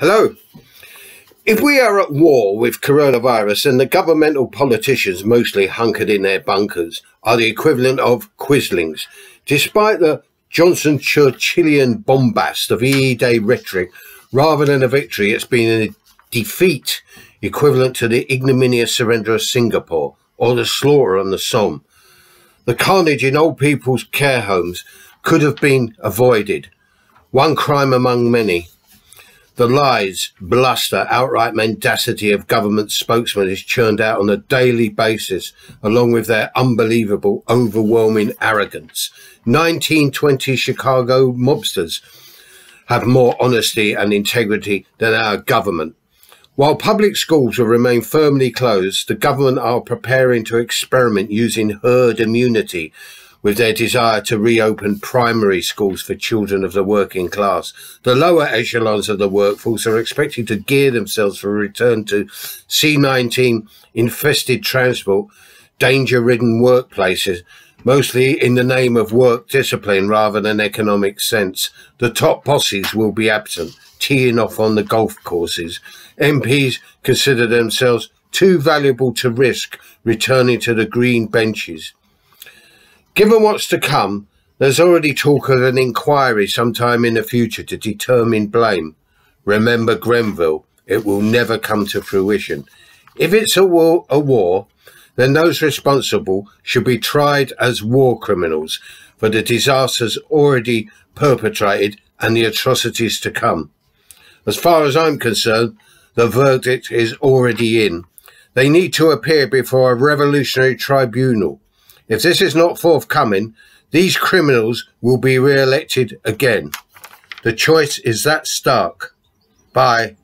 Hello. If we are at war with coronavirus and the governmental politicians, mostly hunkered in their bunkers, are the equivalent of quislings, despite the Johnson Churchillian bombast of VE Day rhetoric, rather than a victory, it's been a defeat equivalent to the ignominious surrender of Singapore or the slaughter on the Somme. The carnage in old people's care homes could have been avoided. One crime among many. The lies, bluster, outright mendacity of government spokesmen is churned out on a daily basis, along with their unbelievable, overwhelming arrogance. 1920 Chicago mobsters have more honesty and integrity than our government. While public schools will remain firmly closed, the government are preparing to experiment using herd immunity with their desire to reopen primary schools for children of the working class. The lower echelons of the workforce are expected to gear themselves for a return to C19 infested transport, danger ridden workplaces, mostly in the name of work discipline rather than economic sense. The top bosses will be absent, teeing off on the golf courses. MPs consider themselves too valuable to risk returning to the green benches. Given what's to come, there's already talk of an inquiry sometime in the future to determine blame. Remember Grenfell, it will never come to fruition. If it's a war, a war, then those responsible should be tried as war criminals for the disasters already perpetrated and the atrocities to come. As far as I'm concerned, the verdict is already in. They need to appear before a revolutionary tribunal if this is not forthcoming, these criminals will be re-elected again. The choice is that stark. Bye.